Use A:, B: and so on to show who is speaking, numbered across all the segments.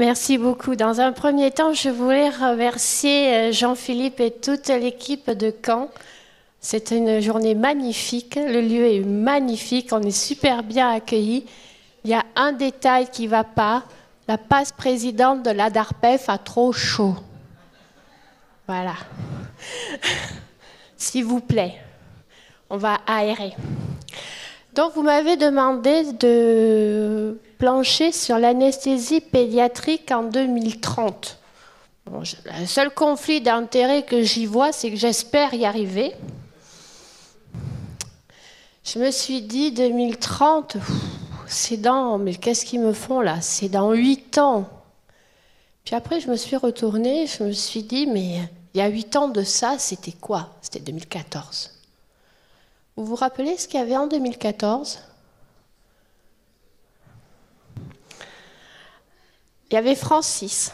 A: Merci beaucoup. Dans un premier temps, je voulais remercier euh, Jean-Philippe et toute l'équipe de Caen. C'était une journée magnifique. Le lieu est magnifique. On est super bien accueillis. Il y a un détail qui ne va pas. La passe présidente de l'ADARPEF a trop chaud. Voilà. S'il vous plaît, on va aérer. Donc, vous m'avez demandé de plancher sur l'anesthésie pédiatrique en 2030. le seul conflit d'intérêt que j'y vois, c'est que j'espère y arriver. Je me suis dit 2030, c'est dans, mais qu'est-ce qu'ils me font là? C'est dans huit ans. Puis après, je me suis retournée, je me suis dit, mais il y a huit ans de ça, c'était quoi? C'était 2014. Vous vous rappelez ce qu'il y avait en 2014 Il y avait Francis,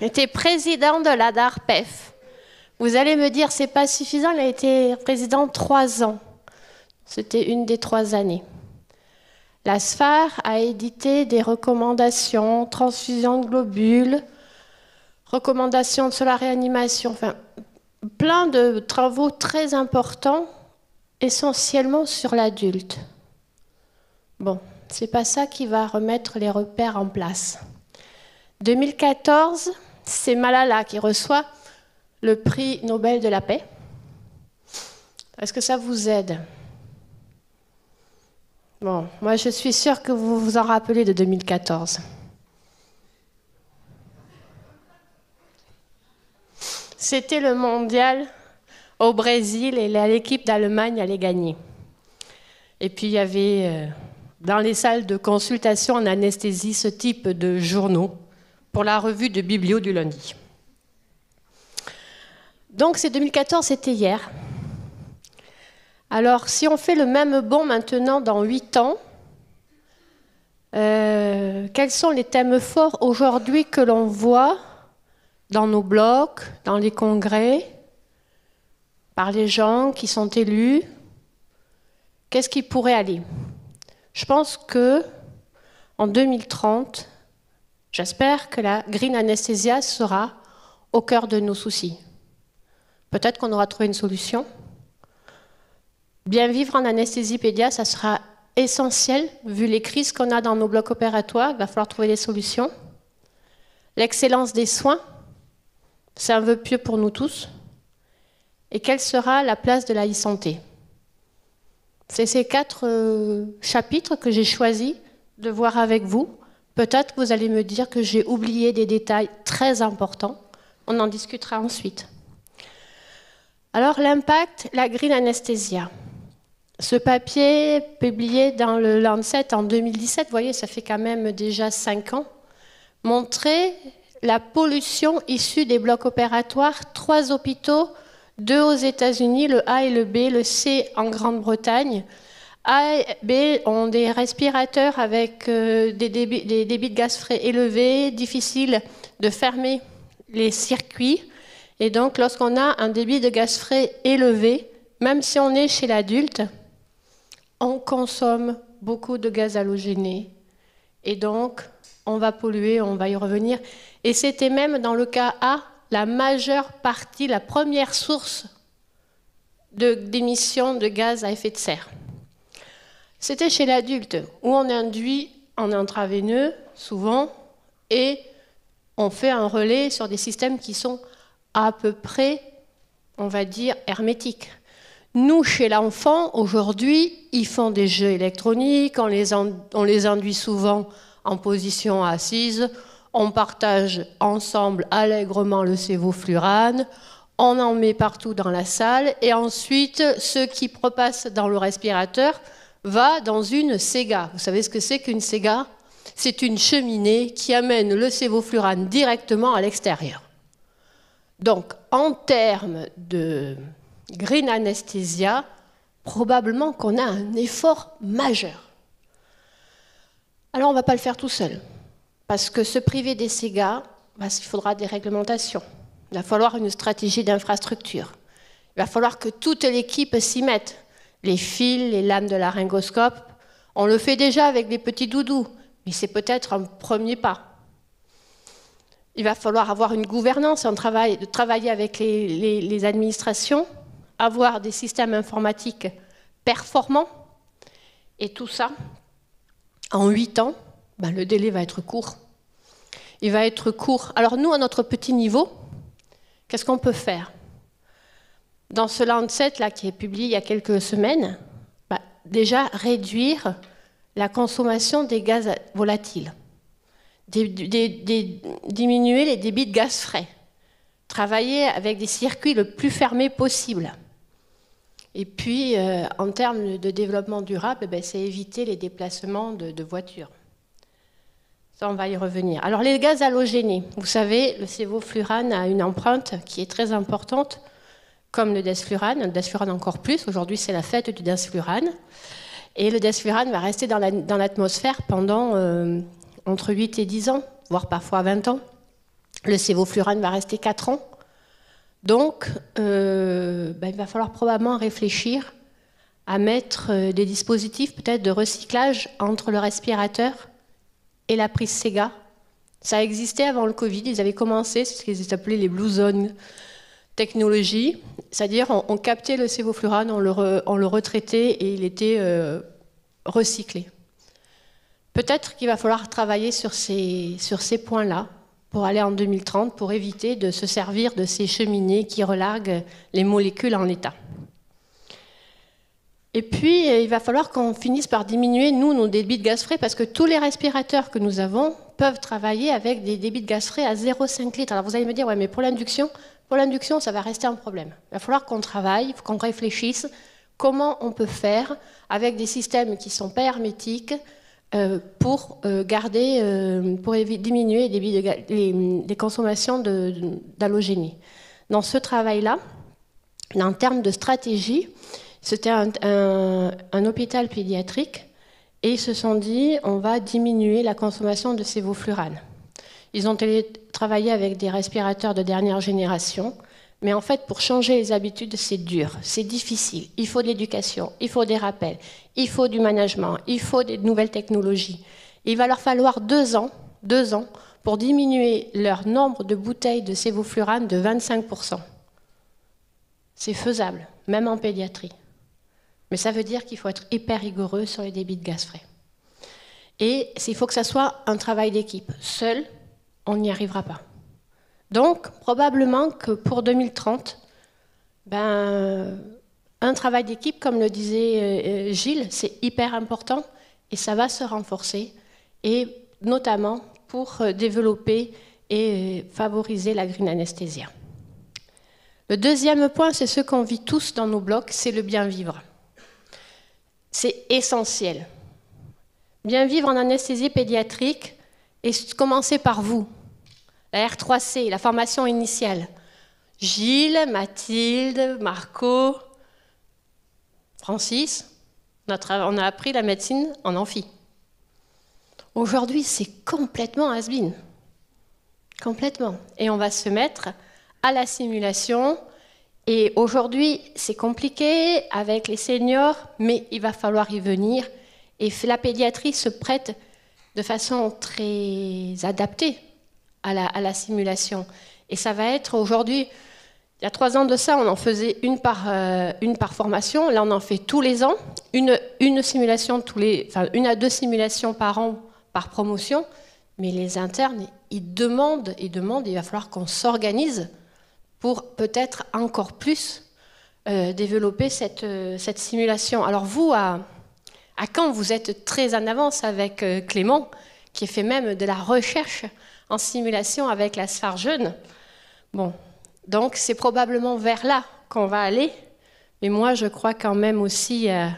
A: il était président de la DARPEF. Vous allez me dire, c'est pas suffisant, il a été président trois ans. C'était une des trois années. La SFAR a édité des recommandations, transfusion de globules, recommandations sur la réanimation, enfin, plein de travaux très importants essentiellement sur l'adulte. Bon, c'est pas ça qui va remettre les repères en place. 2014, c'est Malala qui reçoit le prix Nobel de la paix. Est-ce que ça vous aide? Bon, moi je suis sûre que vous vous en rappelez de 2014. C'était le mondial au Brésil et l'équipe d'Allemagne allait gagner. Et puis il y avait euh, dans les salles de consultation en anesthésie ce type de journaux pour la revue de Biblio du lundi. Donc c'est 2014, c'était hier. Alors si on fait le même bond maintenant dans huit ans, euh, quels sont les thèmes forts aujourd'hui que l'on voit dans nos blocs, dans les congrès par les gens qui sont élus, qu'est-ce qui pourrait aller? Je pense que en 2030, j'espère que la green anesthesia sera au cœur de nos soucis. Peut-être qu'on aura trouvé une solution. Bien vivre en anesthésie pédia, ça sera essentiel vu les crises qu'on a dans nos blocs opératoires. Il va falloir trouver des solutions. L'excellence des soins, c'est un vœu pieux pour nous tous et quelle sera la place de la e-santé? C'est ces quatre euh, chapitres que j'ai choisi de voir avec vous. Peut-être que vous allez me dire que j'ai oublié des détails très importants. On en discutera ensuite. Alors l'impact, la green anesthesia. Ce papier publié dans le Lancet en 2017, vous voyez, ça fait quand même déjà cinq ans, montrait la pollution issue des blocs opératoires, trois hôpitaux deux aux États-Unis, le A et le B, le C en Grande-Bretagne. A et B ont des respirateurs avec euh, des, débits, de gaz frais élevés, difficile de fermer les circuits. Et donc, lorsqu'on a un débit de gaz frais élevé, même si on est chez l'adulte, on consomme beaucoup de gaz halogéné. Et donc, on va polluer, on va y revenir. Et c'était même dans le cas A la majeure partie, la première source d'émissions de, gaz à effet de serre. C'était chez l'adulte, où on induit en intraveineux, souvent, et on fait un relais sur des systèmes qui sont à peu près, on va dire, hermétiques. Nous, chez l'enfant, aujourd'hui, ils font des jeux électroniques, on les, on les induit souvent en position assise, on partage ensemble allègrement le sévoflurane, on en met partout dans la salle, et ensuite, ce qui propasse dans le respirateur va dans une Sega. Vous savez ce que c'est qu'une Sega C'est une cheminée qui amène le sévoflurane directement à l'extérieur. Donc, en termes de green anesthesia, probablement qu'on a un effort majeur. Alors, on ne va pas le faire tout seul. Parce que se priver des SEGA, bah, il faudra des réglementations. Il va falloir une stratégie d'infrastructure. Il va falloir que toute l'équipe s'y mette. Les fils, les lames de laryngoscope, on le fait déjà avec des petits doudous, mais c'est peut-être un premier pas. Il va falloir avoir une gouvernance, un travail, de travailler avec les, administrations, avoir des systèmes informatiques performants. Et tout ça, en huit ans, ben, le délai va être court. Il va être court. Alors nous, à notre petit niveau, qu'est-ce qu'on peut faire? Dans ce Lancet là, qui est publié il y a quelques semaines, ben, déjà réduire la consommation des gaz volatiles diminuer les débits de gaz frais, travailler avec des circuits le plus fermés possible. Et puis, euh, en termes de développement durable, ben, c'est éviter les déplacements de, voitures. Ça, on va y revenir. Alors, les gaz halogénés, vous savez, le sévoflurane a une empreinte qui est très importante, comme le desflurane, le desflurane encore plus. Aujourd'hui, c'est la fête du desflurane. Et le desflurane va rester dans l'atmosphère pendant euh, entre 8 et 10 ans, voire parfois 20 ans. Le sévoflurane va rester 4 ans. Donc, euh, ben, il va falloir probablement réfléchir à mettre euh, des dispositifs peut-être de recyclage entre le respirateur et la prise Sega. Ça existait avant le Covid, ils avaient commencé, ce qu'ils appelaient les Blue Zones technologies, c'est-à-dire on, captait le sévoflurane, on le, retraitait et il était euh, recyclé. Peut-être qu'il va falloir travailler sur ces, sur ces points-là pour aller en 2030, pour éviter de se servir de ces cheminées qui relarguent les molécules en l'état. Et puis, il va falloir qu'on finisse par diminuer, nous, nos débits de gaz frais, parce que tous les respirateurs que nous avons peuvent travailler avec des débits de gaz frais à 0,5 litres. Alors vous allez me dire, ouais, mais pour l'induction, pour l'induction, ça va rester un problème. Il va falloir qu'on travaille, qu'on réfléchisse comment on peut faire avec des systèmes qui sont pas hermétiques, euh, pour euh, garder, euh, pour diminuer les, consommations d'halogénie. Dans ce travail-là, en termes de stratégie, c'était un, hôpital pédiatrique et ils se sont dit on va diminuer la consommation de sévoflurane. Ils ont travaillé avec des respirateurs de dernière génération mais en fait, pour changer les habitudes, c'est dur, c'est difficile. Il faut de l'éducation, il faut des rappels, il faut du management, il faut des nouvelles technologies. Il va leur falloir deux ans, deux ans pour diminuer leur nombre de bouteilles de sévoflurane de 25%. C'est faisable, même en pédiatrie. Mais ça veut dire qu'il faut être hyper rigoureux sur les débits de gaz frais. Et il faut que ça soit un travail d'équipe. Seul, on n'y arrivera pas. Donc, probablement que pour 2030, ben, un travail d'équipe, comme le disait euh, Gilles, c'est hyper important et ça va se renforcer, et notamment pour euh, développer et euh, favoriser la green anesthésia. Le deuxième point, c'est ce qu'on vit tous dans nos blocs, c'est le bien vivre. C'est essentiel. Bien vivre en anesthésie pédiatrique et commencer par vous, la R3C, la formation initiale. Gilles, Mathilde, Marco, Francis, on a appris la médecine en amphi. Aujourd'hui, c'est complètement has -been. Complètement. Et on va se mettre à la simulation. Et aujourd'hui, c'est compliqué avec les seniors, mais il va falloir y venir. Et la pédiatrie se prête de façon très adaptée à la, simulation. Et ça va être aujourd'hui, il y a trois ans de ça, on en faisait une par, euh, une par formation. Là, on en fait tous les ans, une, simulation tous les, une à deux simulations par an par promotion. Mais les internes, ils demandent, ils demandent, il va falloir qu'on s'organise pour peut-être encore plus euh, développer cette, euh, cette, simulation. Alors vous, à, à Caen, vous êtes très en avance avec Clément, qui fait même de la recherche en simulation avec la sphère jeune. Bon, donc c'est probablement vers là qu'on va aller, mais moi je crois quand même aussi euh,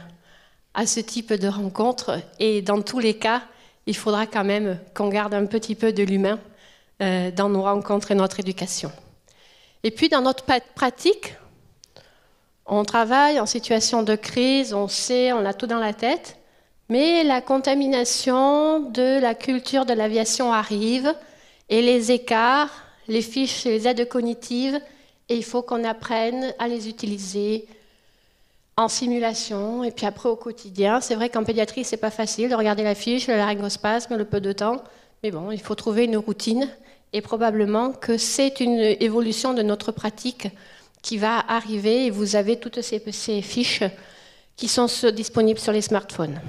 A: à ce type de rencontre, et dans tous les cas, il faudra quand même qu'on garde un petit peu de l'humain euh, dans nos rencontres et notre éducation. Et puis dans notre pratique, on travaille en situation de crise, on sait, on a tout dans la tête, mais la contamination de la culture de l'aviation arrive, et les écarts, les fiches, les aides cognitives, et il faut qu'on apprenne à les utiliser en simulation et puis après au quotidien. C'est vrai qu'en pédiatrie, c'est pas facile de regarder la fiche, le laryngospasme, le peu de temps, mais bon, il faut trouver une routine et probablement que c'est une évolution de notre pratique qui va arriver et vous avez toutes ces, fiches qui sont disponibles sur les smartphones.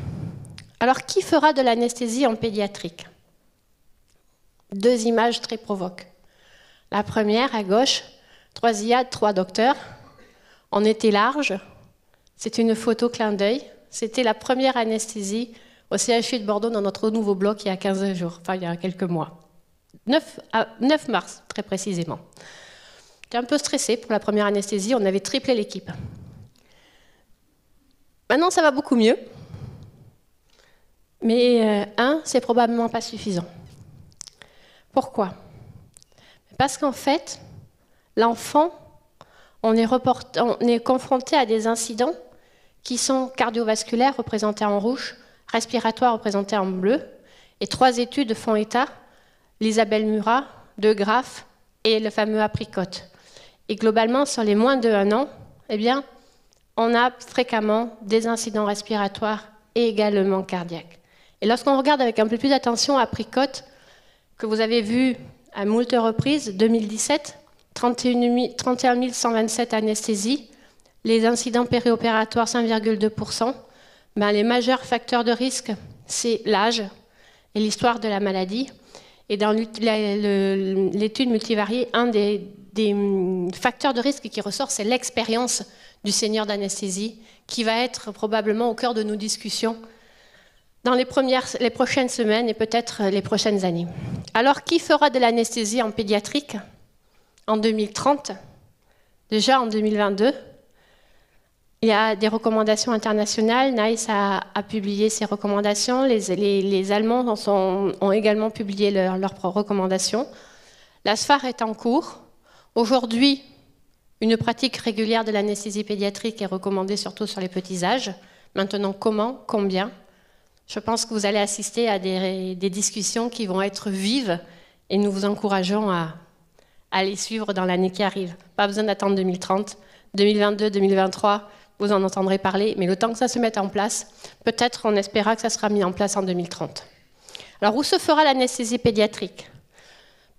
A: Alors, qui fera de l'anesthésie en pédiatrique? Deux images très provoques. La première, à gauche, trois IAD, trois docteurs. On était large. C'est une photo clin d'œil. C'était la première anesthésie au CHU de Bordeaux dans notre nouveau bloc il y a 15 jours, enfin il y a quelques mois. 9, 9 mars, très précisément. J'étais un peu stressée pour la première anesthésie, on avait triplé l'équipe. Maintenant, ça va beaucoup mieux. Mais euh, un, c'est probablement pas suffisant. Pourquoi? Parce qu'en fait, l'enfant, on, on est confronté à des incidents qui sont cardiovasculaires, représentés en rouge, respiratoires, représentés en bleu, et trois études font état, l'Isabelle Murat, De Graff et le fameux Apricote. Et globalement, sur les moins de 1 an, eh bien, on a fréquemment des incidents respiratoires et également cardiaques. Et lorsqu'on regarde avec un peu plus d'attention Apricote, que vous avez vu à moult reprises, 2017, 31 127 anesthésies, les incidents périopératoires 5,2%, ben, les majeurs facteurs de risque, c'est l'âge et l'histoire de la maladie. Et dans l'étude multivariée, un des, facteurs de risque qui ressort, c'est l'expérience du seigneur d'anesthésie, qui va être probablement au cœur de nos discussions dans les, premières, prochaines semaines et peut-être les prochaines années. Alors, qui fera de l'anesthésie en pédiatrique en 2030 Déjà en 2022, il y a des recommandations internationales. NICE a, publié ses recommandations. Les, Allemands ont également publié leurs recommandations. La SFAR est en cours. Aujourd'hui, une pratique régulière de l'anesthésie pédiatrique est recommandée surtout sur les petits âges. Maintenant, comment Combien? Je pense que vous allez assister à des, discussions qui vont être vives et nous vous encourageons à, les suivre dans l'année qui arrive. Pas besoin d'attendre 2030, 2022, 2023 vous en entendrez parler, mais le temps que ça se mette en place, peut-être on espérera que ça sera mis en place en 2030. Alors où se fera l'anesthésie pédiatrique?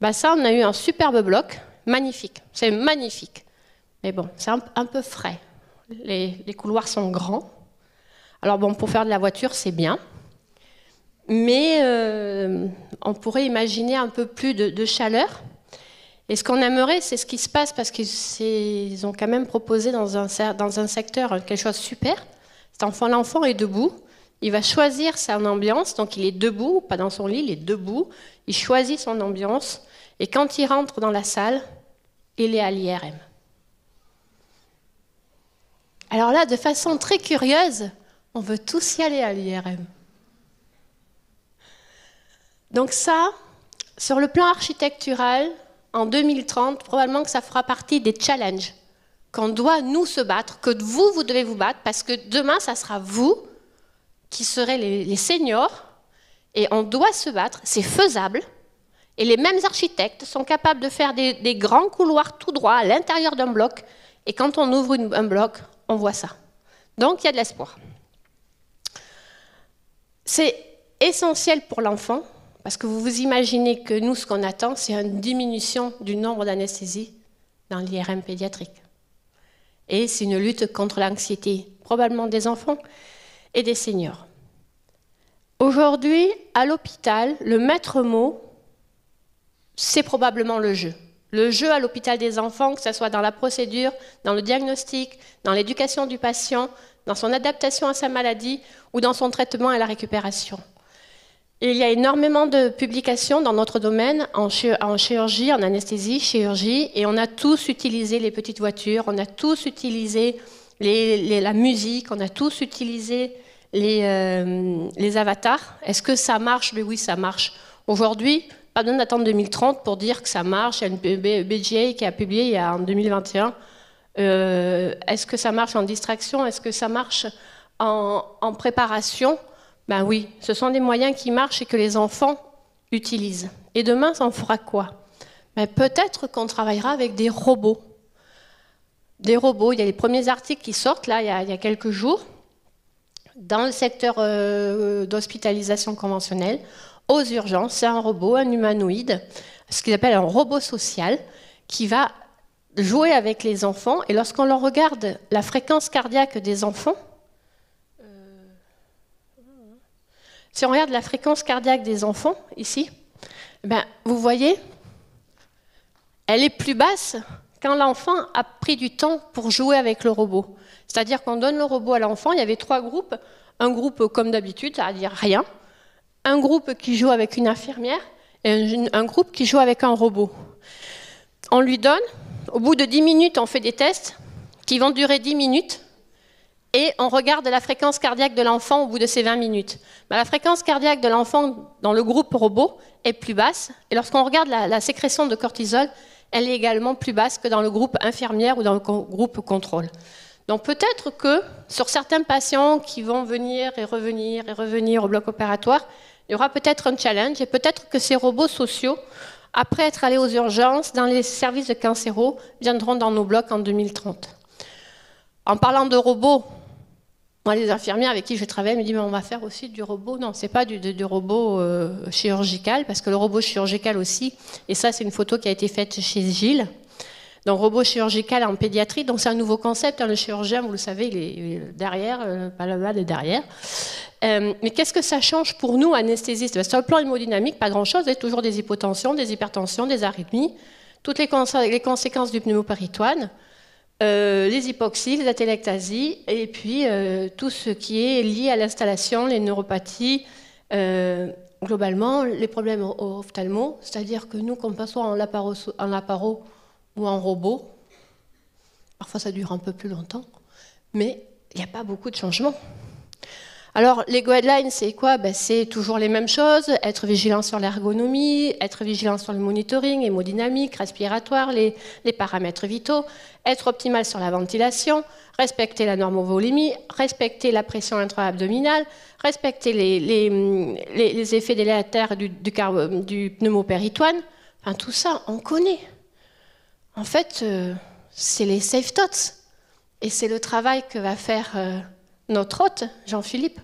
A: Ben Ça, on a eu un superbe bloc, magnifique, c'est magnifique. Mais bon, c'est un, peu frais. Les, couloirs sont grands. Alors bon, pour faire de la voiture, c'est bien. Mais euh, on pourrait imaginer un peu plus de chaleur et ce qu'on aimerait, c'est ce qui se passe parce qu'ils ont quand même proposé dans un, secteur quelque chose de super. Cet enfant, l'enfant est debout, il va choisir son ambiance, donc il est debout, pas dans son lit, il est debout, il choisit son ambiance, et quand il rentre dans la salle, il est à l'IRM. Alors là, de façon très curieuse, on veut tous y aller à l'IRM. Donc ça, sur le plan architectural, en 2030, probablement que ça fera partie des challenges qu'on doit nous se battre, que vous, vous devez vous battre, parce que demain, ça sera vous qui serez les, seniors, et on doit se battre, c'est faisable, et les mêmes architectes sont capables de faire des, grands couloirs tout droits à l'intérieur d'un bloc, et quand on ouvre un bloc, on voit ça. Donc il y a de l'espoir. C'est essentiel pour l'enfant parce que vous vous imaginez que nous, ce qu'on attend, c'est une diminution du nombre d'anesthésies dans l'IRM pédiatrique. Et c'est une lutte contre l'anxiété, probablement des enfants et des seniors. Aujourd'hui, à l'hôpital, le maître mot, c'est probablement le jeu. Le jeu à l'hôpital des enfants, que ce soit dans la procédure, dans le diagnostic, dans l'éducation du patient, dans son adaptation à sa maladie ou dans son traitement et la récupération. Il y a énormément de publications dans notre domaine en, chirurgie, en anesthésie, chirurgie, et on a tous utilisé les petites voitures, on a tous utilisé la musique, on a tous utilisé les, euh, les avatars. Est-ce que ça marche? Mais oui, ça marche. Aujourd'hui, pas besoin d'attendre 2030 pour dire que ça marche. Il y a une BGA qui a publié en 2021. Euh, est-ce que ça marche en distraction? Est-ce que ça marche en, en préparation? Ben oui, ce sont des moyens qui marchent et que les enfants utilisent. Et demain, ça en fera quoi? Ben Peut-être qu'on travaillera avec des robots. Des robots, il y a les premiers articles qui sortent là, il y a, quelques jours, dans le secteur euh, d'hospitalisation conventionnelle, aux urgences, c'est un robot, un humanoïde, ce qu'ils appellent un robot social qui va jouer avec les enfants. Et lorsqu'on regarde la fréquence cardiaque des enfants, si on regarde la fréquence cardiaque des enfants ici, ben, vous voyez, elle est plus basse quand l'enfant a pris du temps pour jouer avec le robot. C'est-à-dire qu'on donne le robot à l'enfant, il y avait trois groupes. Un groupe comme d'habitude, c'est-à-dire rien. Un groupe qui joue avec une infirmière et un groupe qui joue avec un robot. On lui donne, au bout de 10 minutes, on fait des tests qui vont durer 10 minutes et on regarde la fréquence cardiaque de l'enfant au bout de ces 20 minutes. La fréquence cardiaque de l'enfant dans le groupe robot est plus basse et lorsqu'on regarde la, sécrétion de cortisol, elle est également plus basse que dans le groupe infirmière ou dans le groupe contrôle. Donc peut-être que sur certains patients qui vont venir et revenir et revenir au bloc opératoire, il y aura peut-être un challenge et peut-être que ces robots sociaux, après être allés aux urgences, dans les services de cancéro, viendront dans nos blocs en 2030. En parlant de robots, moi, les infirmières avec qui je travaille me disent mais on va faire aussi du robot. Non, c'est pas du, robot euh, chirurgical, parce que le robot chirurgical aussi, et ça c'est une photo qui a été faite chez Gilles, donc robot chirurgical en pédiatrie. Donc c'est un nouveau concept. Hein, le chirurgien, vous le savez, il est, derrière, euh, pas là-bas, est derrière. Euh, mais qu'est-ce que ça change pour nous, anesthésistes? Ben, Sur le plan hémodynamique, pas grand-chose. A toujours des hypotensions, des hypertensions, des arythmies, toutes les, conséquences du pneumopéritoine, euh, les hypoxies, les atélectasies, et puis tout ce qui est lié à l'installation, les neuropathies, globalement, les problèmes ophtalmo, c'est-à-dire que nous, qu'on soit en laparo ou en robot. Parfois, ça dure un peu plus longtemps, mais il n'y a pas beaucoup de changements. Alors, les guidelines, c'est quoi? Ben, C'est toujours les mêmes choses, être vigilant sur l'ergonomie, être vigilant sur le monitoring, hémodynamique, respiratoire, les, les, paramètres vitaux, être optimal sur la ventilation, respecter la normovolémie, respecter la pression intra-abdominale, respecter les, les, les, effets délétères du, du, du pneumopéritoine. Enfin, tout ça, on connaît. En fait, euh, c'est les safe thoughts. Et c'est le travail que va faire euh, notre hôte, Jean-Philippe,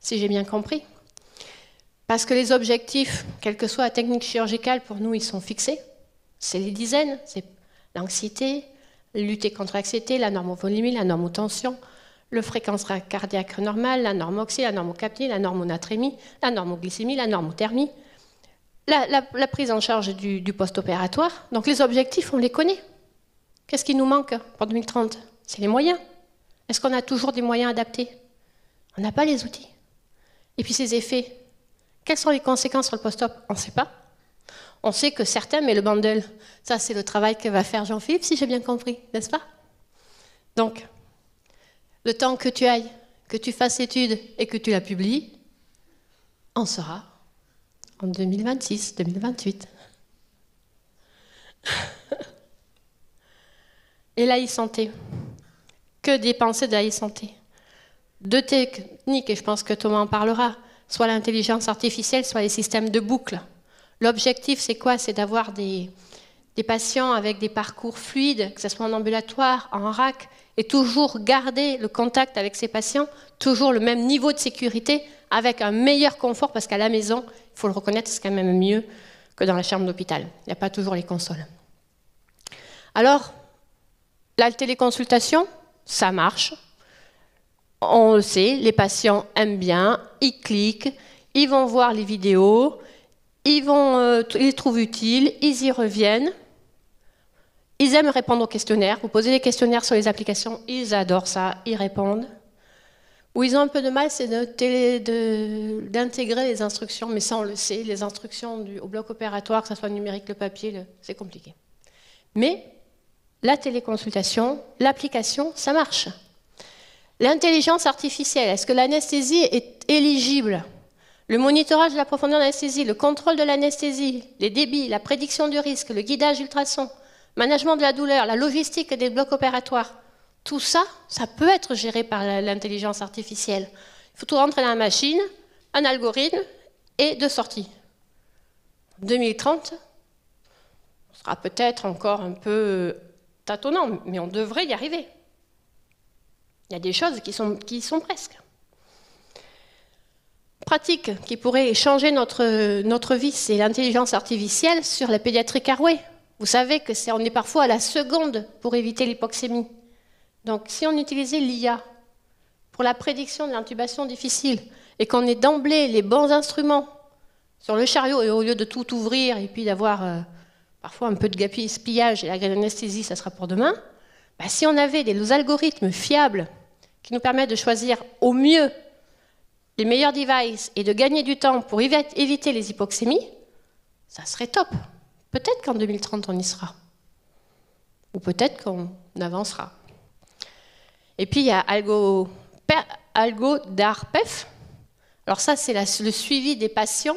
A: si j'ai bien compris. Parce que les objectifs, quelle que soit la technique chirurgicale, pour nous, ils sont fixés. C'est les dizaines, c'est l'anxiété, lutter contre l'anxiété, la normovolémie, la normotension, le fréquence cardiaque normale, la normoxie, la normocapnie, la normonatrémie, la normoglycémie, la normothermie, la, prise en charge du, post-opératoire. Donc les objectifs, on les connaît. Qu'est-ce qui nous manque pour 2030 C'est les moyens. Est-ce qu'on a toujours des moyens adaptés? On n'a pas les outils. Et puis ces effets, quelles sont les conséquences sur le post-op? On ne sait pas. On sait que certains, mais le bundle, ça c'est le travail que va faire Jean-Philippe, si j'ai bien compris, n'est-ce pas? Donc, le temps que tu ailles, que tu fasses étude et que tu la publies, on sera en 2026, 2028. Et la e-santé? Que dépenser de la e-santé? Deux techniques, et je pense que Thomas en parlera, soit l'intelligence artificielle, soit les systèmes de boucle. L'objectif, c'est quoi? C'est d'avoir des, patients avec des parcours fluides, que ce soit en ambulatoire, en RAC, et toujours garder le contact avec ces patients, toujours le même niveau de sécurité, avec un meilleur confort, parce qu'à la maison, faut le reconnaître, c'est quand même mieux que dans la chambre d'hôpital. Il n'y a pas toujours les consoles. Alors, la téléconsultation, ça marche. On le sait, les patients aiment bien, ils cliquent, ils vont voir les vidéos, ils, vont, euh, ils les trouvent utiles, ils y reviennent. Ils aiment répondre aux questionnaires. Vous posez des questionnaires sur les applications, ils adorent ça, ils répondent. Où ils ont un peu de mal, c'est d'intégrer les instructions, mais ça on le sait, les instructions au bloc opératoire, que ce soit numérique, le papier, c'est compliqué. Mais la téléconsultation, l'application, ça marche. L'intelligence artificielle, est-ce que l'anesthésie est éligible? Le monitorage de la profondeur d'anesthésie, le contrôle de l'anesthésie, les débits, la prédiction du risque, le guidage ultrason, management de la douleur, la logistique des blocs opératoires, tout ça, ça peut être géré par l'intelligence artificielle. Il faut tout rentrer dans la machine, un algorithme et deux sorties. 2030, on sera peut-être encore un peu tâtonnant, mais on devrait y arriver. Il y a des choses qui sont, presque. pratique qui pourrait changer notre, vie, c'est l'intelligence artificielle sur la pédiatrie carway. Vous savez que est, on est parfois à la seconde pour éviter l'hypoxémie. Donc si on utilisait l'IA pour la prédiction de l'intubation difficile et qu'on ait d'emblée les bons instruments sur le chariot et au lieu de tout ouvrir et puis d'avoir euh, parfois un peu de gaspillage et la anesthésie, ça sera pour demain, bah, si on avait des algorithmes fiables qui nous permettent de choisir au mieux les meilleurs devices et de gagner du temps pour éviter les hypoxémies, ça serait top. Peut-être qu'en 2030, on y sera. Ou peut-être qu'on avancera. Et puis, il y a Algo, Algo. Alors ça, c'est le suivi des patients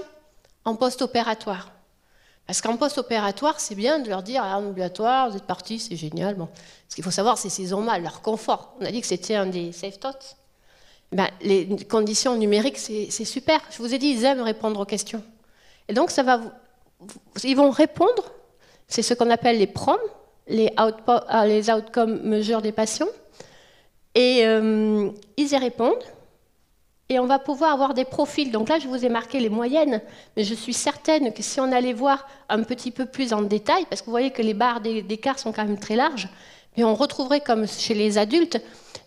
A: en post-opératoire. Parce qu'en post-opératoire, c'est bien de leur dire ah, en ambulatoire, vous êtes parti, c'est génial. Bon. Ce qu'il faut savoir, c'est s'ils ont mal, leur confort. On a dit que c'était un des safe thoughts. Ben, les conditions numériques, c'est super. Je vous ai dit, ils aiment répondre aux questions. Et donc, ils vont répondre. C'est ce qu'on appelle les PROM, les, ah, les outcome mesures des patients. Et euh, ils y répondent. Et on va pouvoir avoir des profils. Donc là, je vous ai marqué les moyennes, mais je suis certaine que si on allait voir un petit peu plus en détail, parce que vous voyez que les barres d'écart sont quand même très larges, mais on retrouverait comme chez les adultes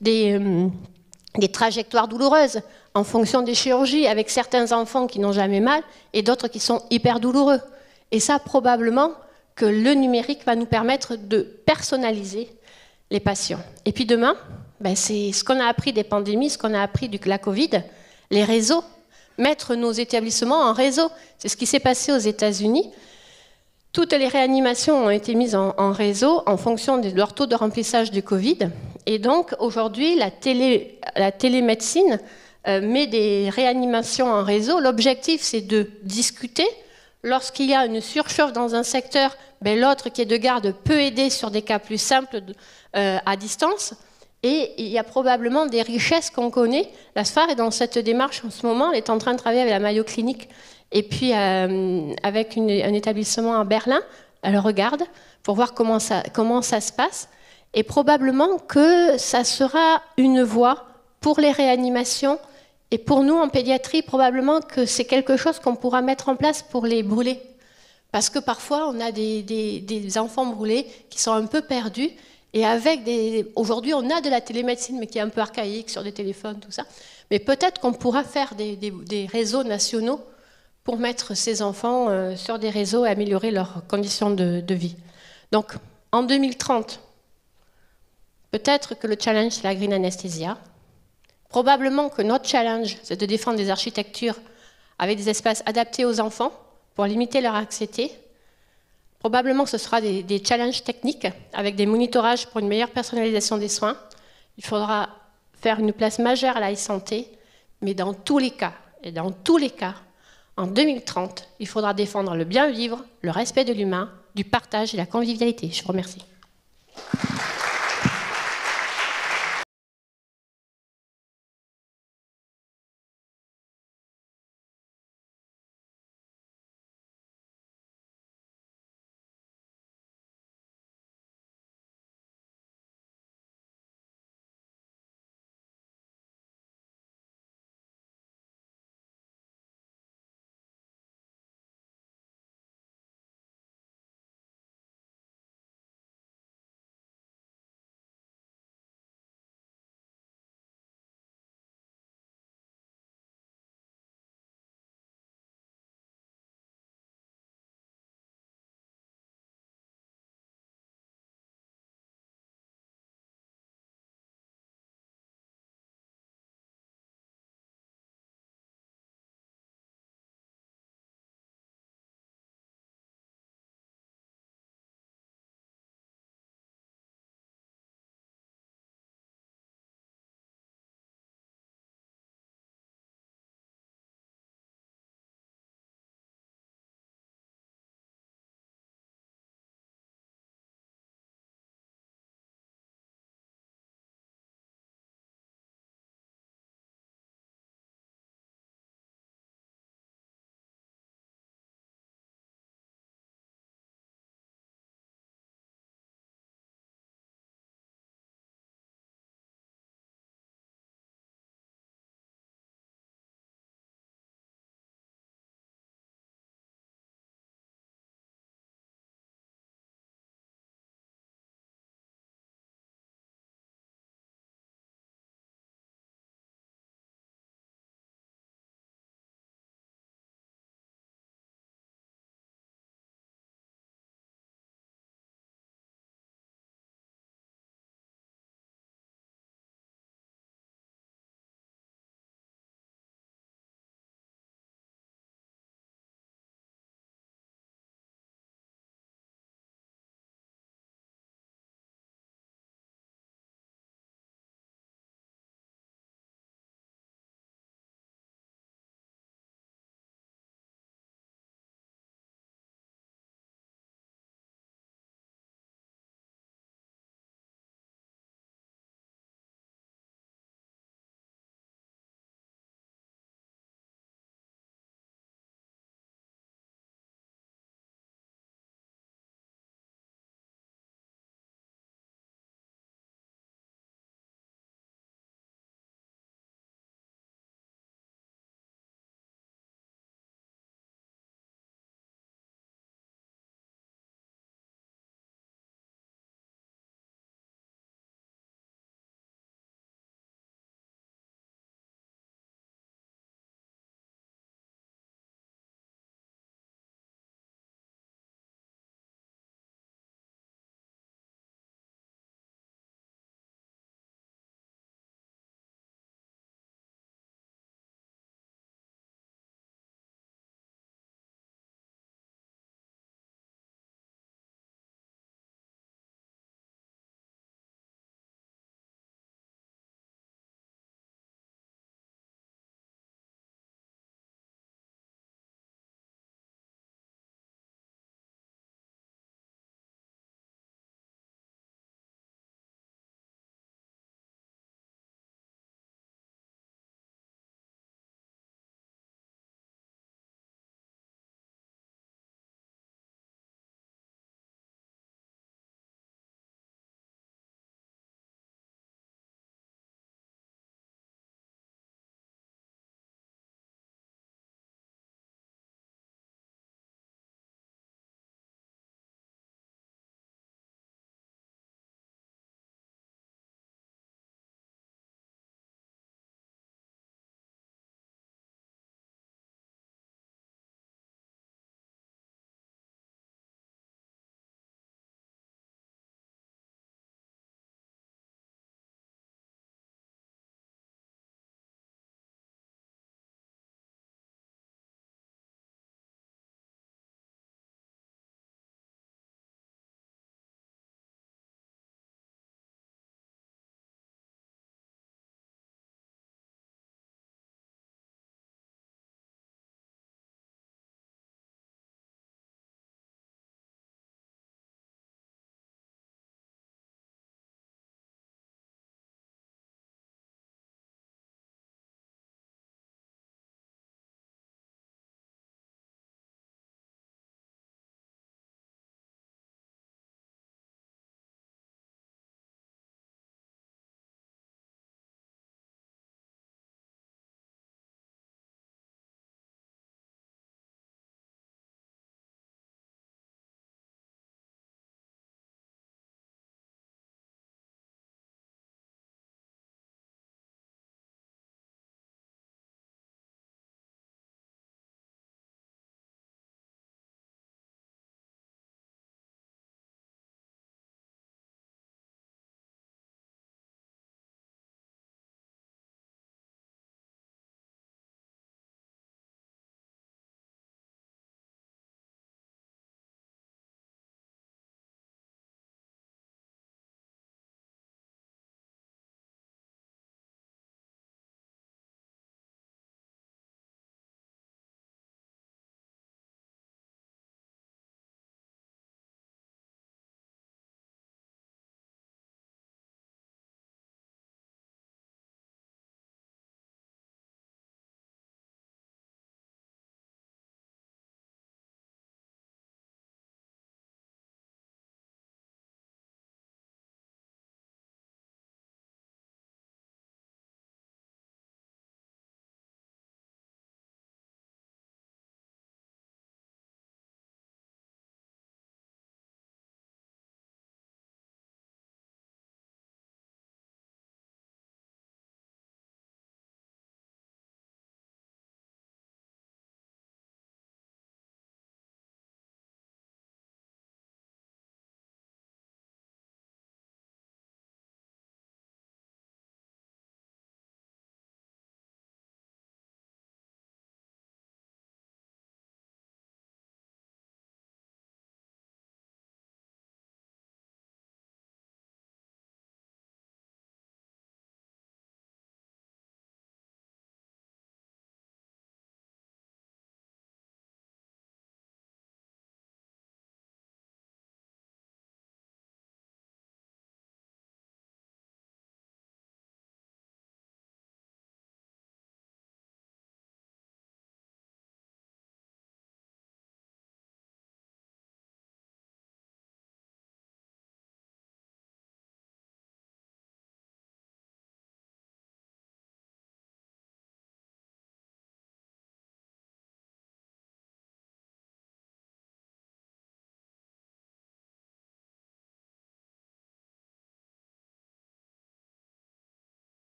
A: des, euh, des trajectoires douloureuses en fonction des chirurgies, avec certains enfants qui n'ont jamais mal et d'autres qui sont hyper douloureux. Et ça, probablement que le numérique va nous permettre de personnaliser les patients. Et puis demain, ben c'est ce qu'on a appris des pandémies, ce qu'on a appris de la Covid, les réseaux, mettre nos établissements en réseau. C'est ce qui s'est passé aux États-Unis. Toutes les réanimations ont été mises en, réseau en fonction de leur taux de remplissage du Covid. Et donc aujourd'hui, la, télé, télémédecine euh, met des réanimations en réseau. L'objectif, c'est de discuter. Lorsqu'il y a une surchauffe dans un secteur, ben, l'autre qui est de garde peut aider sur des cas plus simples euh, à distance. Et il y a probablement des richesses qu'on connaît. La SFAR est dans cette démarche en ce moment. Elle est en train de travailler avec la Mayo Clinique et puis, euh, avec un établissement à Berlin, elle regarde pour voir comment ça, comment ça se passe. Et probablement que ça sera une voie pour les réanimations. Et pour nous, en pédiatrie, probablement que c'est quelque chose qu'on pourra mettre en place pour les brûlés. Parce que parfois, on a des, des, enfants brûlés qui sont un peu perdus. Et avec des. Aujourd'hui, on a de la télémédecine, mais qui est un peu archaïque sur des téléphones, tout ça. Mais peut-être qu'on pourra faire des, des réseaux nationaux pour mettre ces enfants euh, sur des réseaux et améliorer leurs conditions de, vie. Donc, en 2030, peut-être que le challenge, c'est la green anesthesia. Probablement que notre challenge, c'est de défendre des architectures avec des espaces adaptés aux enfants pour limiter leur anxiété. Probablement ce sera des, challenges techniques avec des monitorages pour une meilleure personnalisation des soins. Il faudra faire une place majeure à la santé, mais dans tous les cas, et dans tous les cas, en 2030, il faudra défendre le bien vivre, le respect de l'humain, du partage et la convivialité. Je vous remercie.